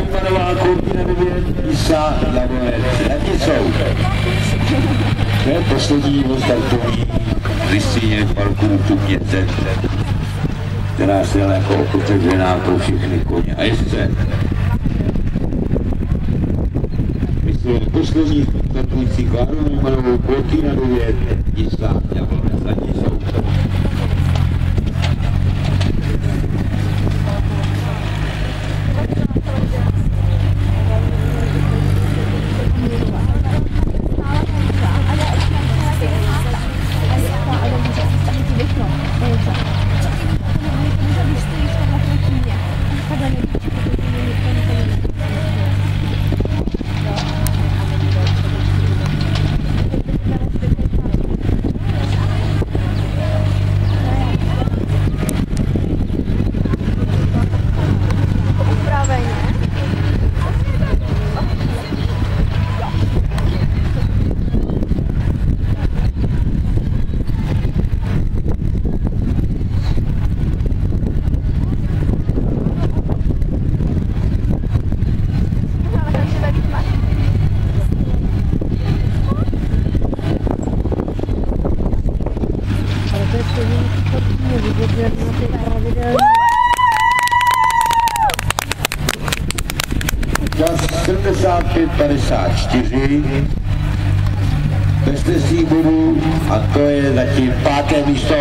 Neumanová Koupina 9, Isa Jablonec. Jaký jsou? To je poslední startovní listině parku Tupně Z, která se jako otevřená pro všechny koně a jezdce. Myslím, poslední startující Kláru Neumanovou Koupina 9, Isa Jablonec. Ale to špatně vidět, jak na ty pravidelné Čas 75.54. Bez bodů a to je zatím páté místo.